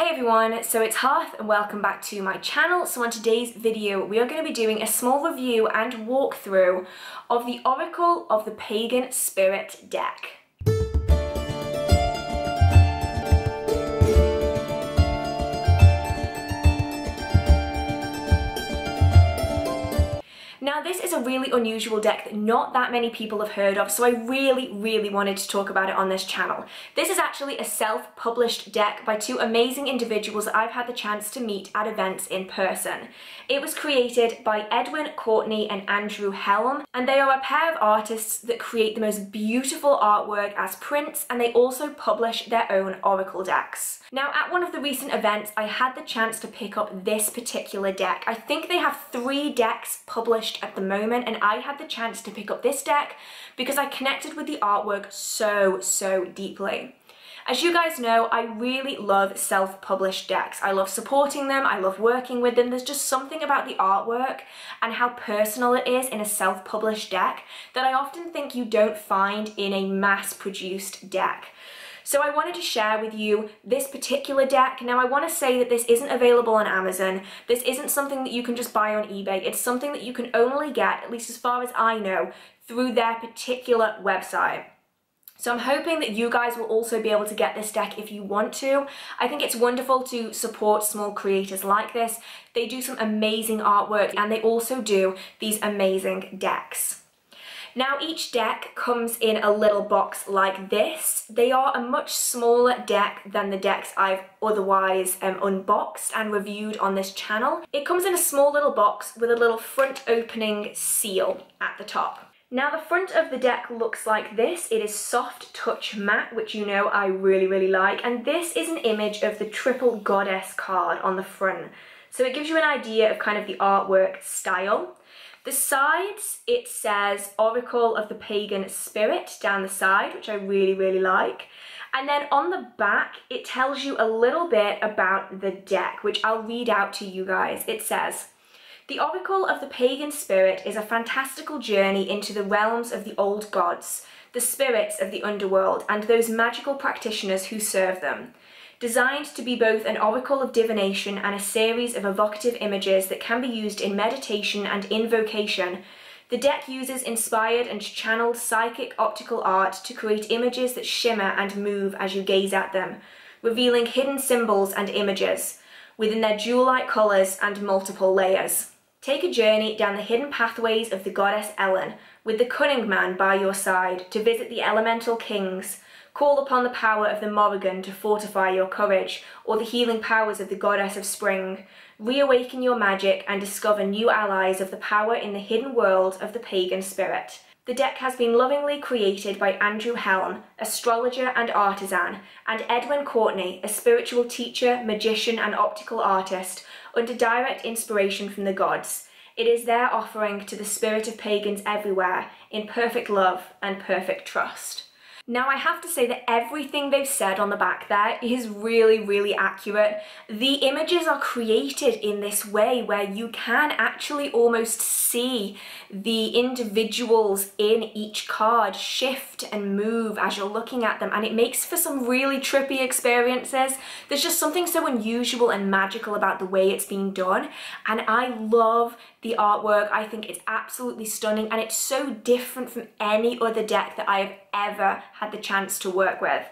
Hey everyone, so it's Hearth and welcome back to my channel. So on today's video we are going to be doing a small review and walkthrough of the Oracle of the Pagan Spirit deck. Now this is a really unusual deck that not that many people have heard of, so I really, really wanted to talk about it on this channel. This is actually a self-published deck by two amazing individuals that I've had the chance to meet at events in person. It was created by Edwin Courtenay and Andrew Helm, and they are a pair of artists that create the most beautiful artwork as prints, and they also publish their own oracle decks. Now at one of the recent events, I had the chance to pick up this particular deck. I think they have three decks published at the moment and I had the chance to pick up this deck because I connected with the artwork so, so deeply. As you guys know, I really love self-published decks. I love supporting them, I love working with them. There's just something about the artwork and how personal it is in a self-published deck that I often think you don't find in a mass-produced deck. So I wanted to share with you this particular deck. Now I want to say that this isn't available on Amazon. This isn't something that you can just buy on eBay. It's something that you can only get, at least as far as I know, through their particular website. So I'm hoping that you guys will also be able to get this deck if you want to. I think it's wonderful to support small creators like this. They do some amazing artwork and they also do these amazing decks. Now each deck comes in a little box like this. They are a much smaller deck than the decks I've otherwise um, unboxed and reviewed on this channel. It comes in a small little box with a little front opening seal at the top. Now the front of the deck looks like this. It is soft touch matte, which you know I really, really like. And this is an image of the triple goddess card on the front. So it gives you an idea of kind of the artwork style. The sides, it says Oracle of the Pagan Spirit down the side, which I really, really like. And then on the back, it tells you a little bit about the deck, which I'll read out to you guys. It says, the Oracle of the Pagan Spirit is a fantastical journey into the realms of the old gods, the spirits of the underworld, and those magical practitioners who serve them designed to be both an oracle of divination and a series of evocative images that can be used in meditation and invocation. The deck uses inspired and channeled psychic optical art to create images that shimmer and move as you gaze at them, revealing hidden symbols and images within their jewel-like colours and multiple layers. Take a journey down the hidden pathways of the goddess Elen, with the cunning man by your side to visit the elemental kings, Call upon the power of the Morrigan to fortify your courage, or the healing powers of the goddess of spring. Reawaken your magic and discover new allies of the power in the hidden world of the pagan spirit. The deck has been lovingly created by Andrew Helm, astrologer and artisan, and Edwin Courtenay, a spiritual teacher, magician, and optical artist, under direct inspiration from the gods. It is their offering to the spirit of pagans everywhere, in perfect love and perfect trust. Now I have to say that everything they've said on the back there is really, really accurate. The images are created in this way where you can actually almost see the individuals in each card shift and move as you're looking at them and it makes for some really trippy experiences. There's just something so unusual and magical about the way it's being done and I love the artwork. I think it's absolutely stunning and it's so different from any other deck that I have ever had the chance to work with.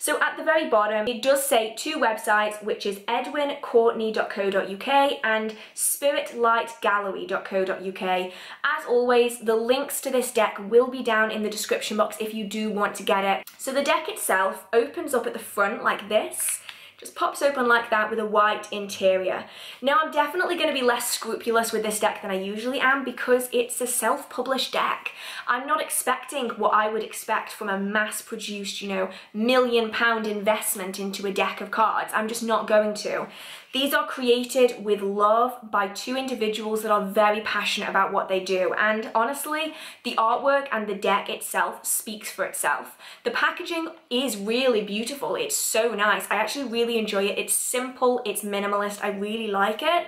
So at the very bottom, it does say two websites, which is edwincourtenay.co.uk and spiritlightgallery.co.uk. As always, the links to this deck will be down in the description box if you do want to get it. So the deck itself opens up at the front like this just pops open like that with a white interior. Now I'm definitely going to be less scrupulous with this deck than I usually am because it's a self-published deck. I'm not expecting what I would expect from a mass-produced, you know, million pound investment into a deck of cards. I'm just not going to. These are created with love by two individuals that are very passionate about what they do. And honestly, the artwork and the deck itself speaks for itself. The packaging is really beautiful. It's so nice. I actually really enjoy it. It's simple, it's minimalist. I really like it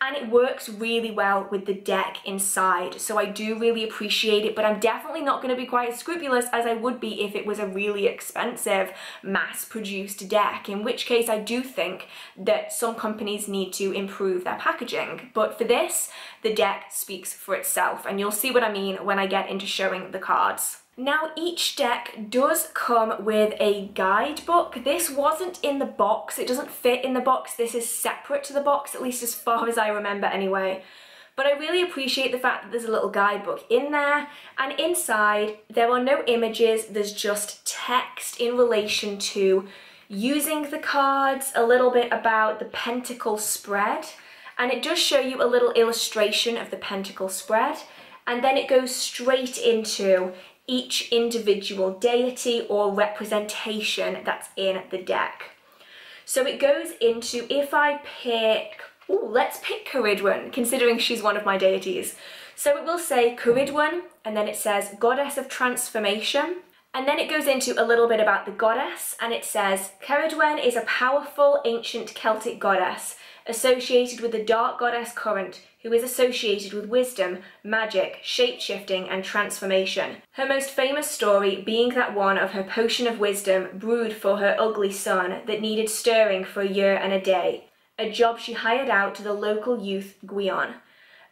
and it works really well with the deck inside. So I do really appreciate it, but I'm definitely not gonna be quite as scrupulous as I would be if it was a really expensive mass-produced deck, in which case I do think that some companies need to improve their packaging. But for this, the deck speaks for itself, and you'll see what I mean when I get into showing the cards. Now each deck does come with a guidebook. This wasn't in the box, it doesn't fit in the box, this is separate to the box, at least as far as I remember anyway. But I really appreciate the fact that there's a little guidebook in there, and inside there are no images, there's just text in relation to using the cards, a little bit about the pentacle spread, and it does show you a little illustration of the pentacle spread, and then it goes straight into each individual deity or representation that's in the deck. So it goes into, if I pick, oh, let's pick Ceridwen, considering she's one of my deities. So it will say Ceridwen, and then it says Goddess of Transformation, and then it goes into a little bit about the goddess, and it says, Ceridwen is a powerful ancient Celtic goddess associated with the dark goddess Current, who is associated with wisdom, magic, shape-shifting and transformation. Her most famous story being that one of her potion of wisdom brewed for her ugly son that needed stirring for a year and a day, a job she hired out to the local youth Gwion.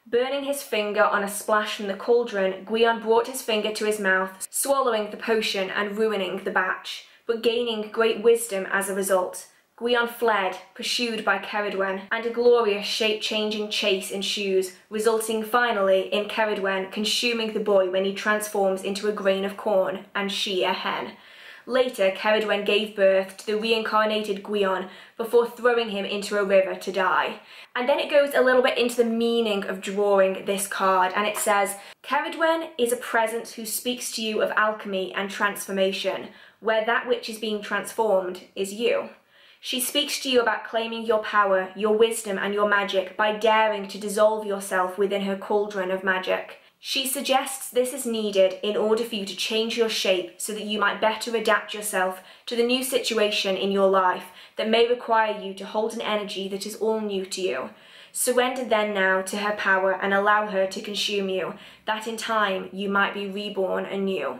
Burning his finger on a splash from the cauldron, Gwion brought his finger to his mouth, swallowing the potion and ruining the batch, but gaining great wisdom as a result. Gwion fled, pursued by Ceridwen, and a glorious shape-changing chase ensues, resulting finally in Ceridwen consuming the boy when he transforms into a grain of corn, and she a hen. Later, Ceridwen gave birth to the reincarnated Gwion before throwing him into a river to die. And then it goes a little bit into the meaning of drawing this card, and it says, Ceridwen is a presence who speaks to you of alchemy and transformation, where that which is being transformed is you. She speaks to you about claiming your power, your wisdom, and your magic by daring to dissolve yourself within her cauldron of magic. She suggests this is needed in order for you to change your shape so that you might better adapt yourself to the new situation in your life that may require you to hold an energy that is all new to you. Surrender then now to her power and allow her to consume you, that in time you might be reborn anew.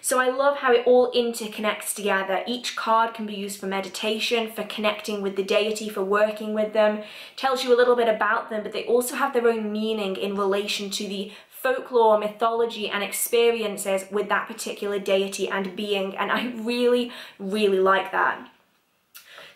So I love how it all interconnects together. Each card can be used for meditation, for connecting with the deity, for working with them, tells you a little bit about them, but they also have their own meaning in relation to the folklore, mythology and experiences with that particular deity and being and I really, really like that.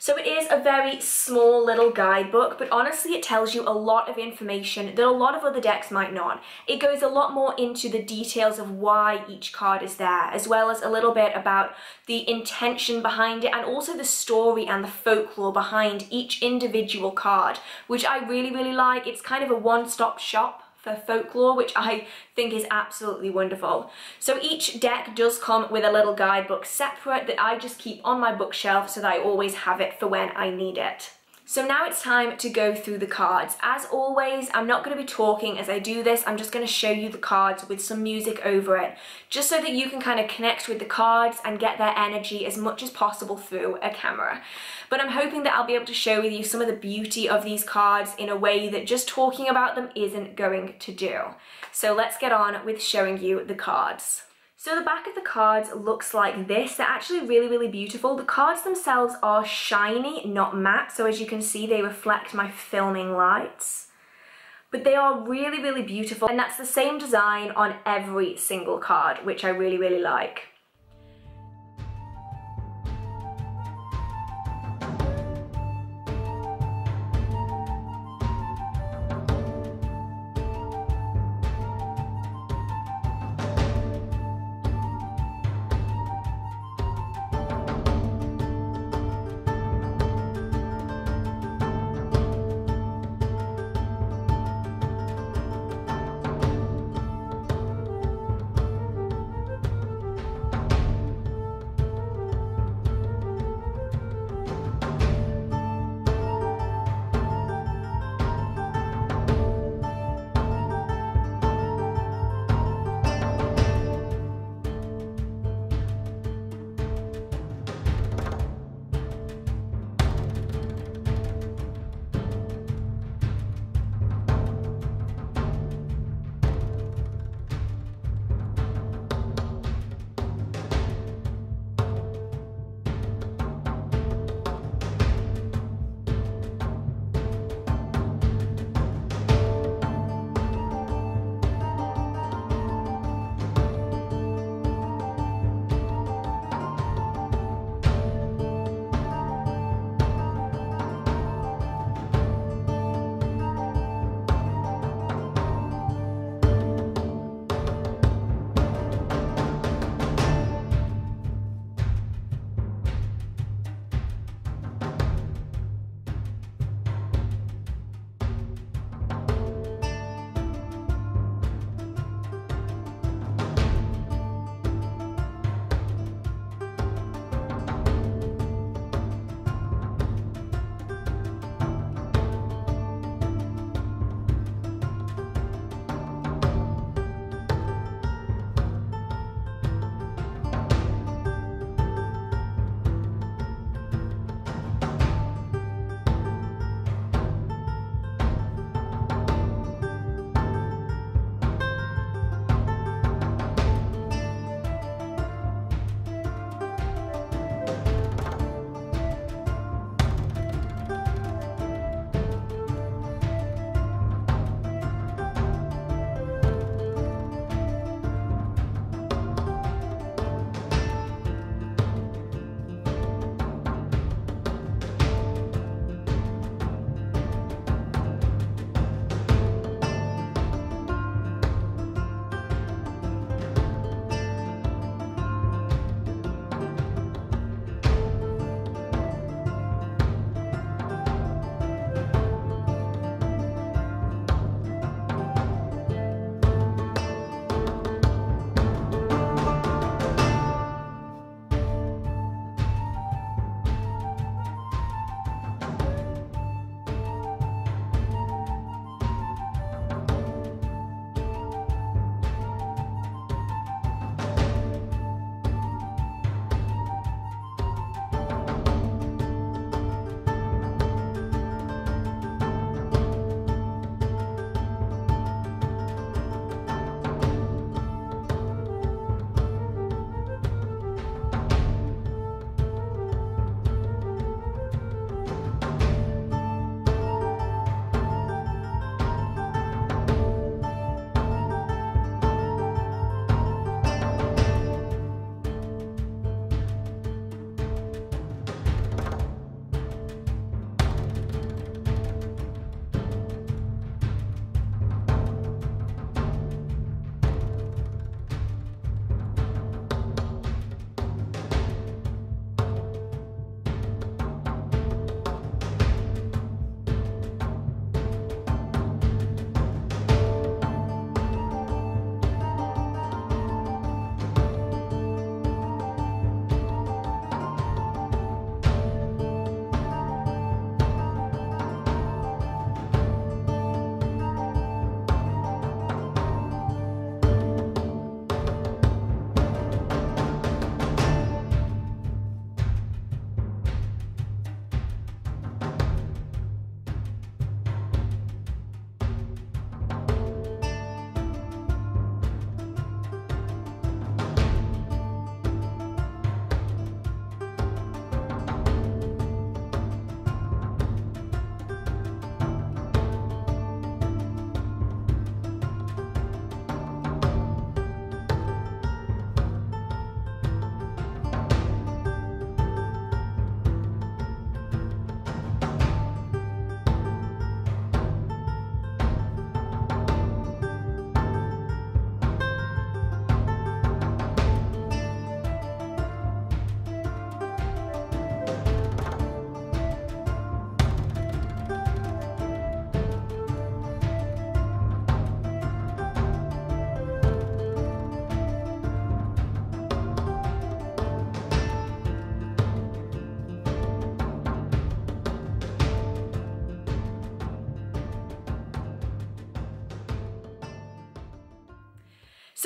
So it is a very small little guidebook, but honestly it tells you a lot of information that a lot of other decks might not. It goes a lot more into the details of why each card is there, as well as a little bit about the intention behind it and also the story and the folklore behind each individual card, which I really, really like. It's kind of a one-stop shop for folklore, which I think is absolutely wonderful. So each deck does come with a little guidebook separate that I just keep on my bookshelf so that I always have it for when I need it. So now it's time to go through the cards. As always, I'm not going to be talking as I do this, I'm just going to show you the cards with some music over it, just so that you can kind of connect with the cards and get their energy as much as possible through a camera. But I'm hoping that I'll be able to show with you some of the beauty of these cards in a way that just talking about them isn't going to do. So let's get on with showing you the cards. So the back of the cards looks like this. They're actually really, really beautiful. The cards themselves are shiny, not matte. So as you can see, they reflect my filming lights. But they are really, really beautiful. And that's the same design on every single card, which I really, really like.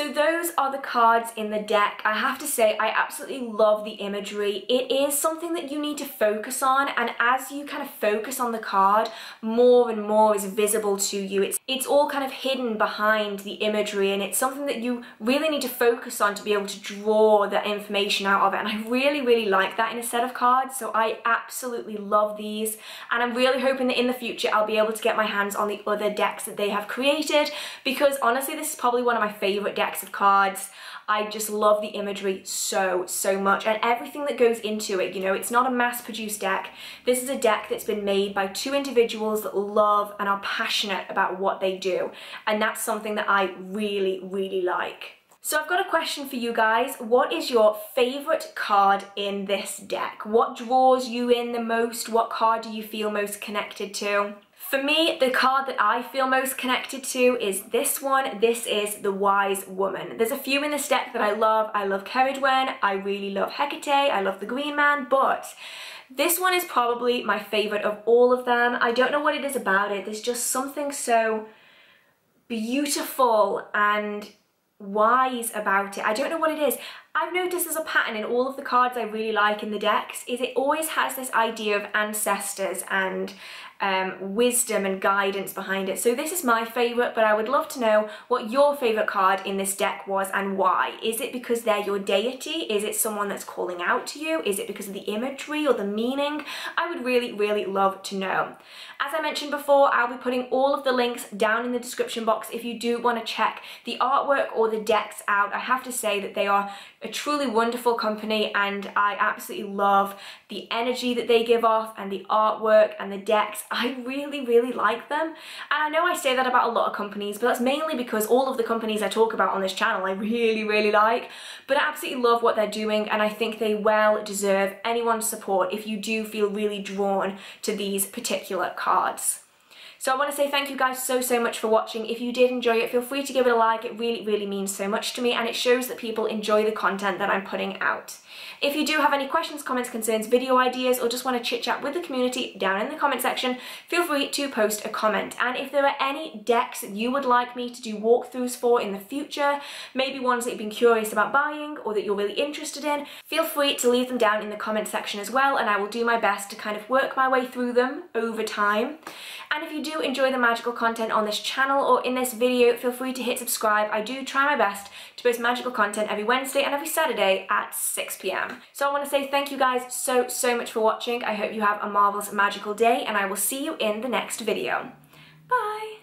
So those are the cards in the deck. I have to say, I absolutely love the imagery. It is something that you need to focus on, and as you kind of focus on the card, more and more is visible to you. It's, it's all kind of hidden behind the imagery, and it's something that you really need to focus on to be able to draw the information out of it. And I really, really like that in a set of cards, so I absolutely love these. And I'm really hoping that in the future, I'll be able to get my hands on the other decks that they have created, because honestly, this is probably one of my favorite decks of cards. I just love the imagery so, so much and everything that goes into it. You know, it's not a mass-produced deck. This is a deck that's been made by two individuals that love and are passionate about what they do. And that's something that I really, really like. So I've got a question for you guys. What is your favourite card in this deck? What draws you in the most? What card do you feel most connected to? For me, the card that I feel most connected to is this one. This is the Wise Woman. There's a few in this deck that I love. I love Ceridwen, I really love Hecate, I love the Green Man, but this one is probably my favourite of all of them. I don't know what it is about it. There's just something so beautiful and wise about it. I don't know what it is. I've noticed there's a pattern in all of the cards I really like in the decks is it always has this idea of ancestors and um, wisdom and guidance behind it. So this is my favourite, but I would love to know what your favourite card in this deck was and why. Is it because they're your deity? Is it someone that's calling out to you? Is it because of the imagery or the meaning? I would really, really love to know. As I mentioned before, I'll be putting all of the links down in the description box if you do want to check the artwork or the decks out. I have to say that they are a truly wonderful company and I absolutely love the energy that they give off and the artwork and the decks. I really, really like them. And I know I say that about a lot of companies, but that's mainly because all of the companies I talk about on this channel I really, really like. But I absolutely love what they're doing and I think they well deserve anyone's support if you do feel really drawn to these particular cards. So I want to say thank you guys so, so much for watching. If you did enjoy it, feel free to give it a like. It really, really means so much to me and it shows that people enjoy the content that I'm putting out. If you do have any questions, comments, concerns, video ideas, or just want to chit chat with the community down in the comment section, feel free to post a comment. And if there are any decks you would like me to do walkthroughs for in the future, maybe ones that you've been curious about buying or that you're really interested in, feel free to leave them down in the comment section as well, and I will do my best to kind of work my way through them over time. And if you do enjoy the magical content on this channel or in this video, feel free to hit subscribe. I do try my best to post magical content every Wednesday and every Saturday at 6pm. So I want to say thank you guys so, so much for watching. I hope you have a marvellous magical day and I will see you in the next video. Bye!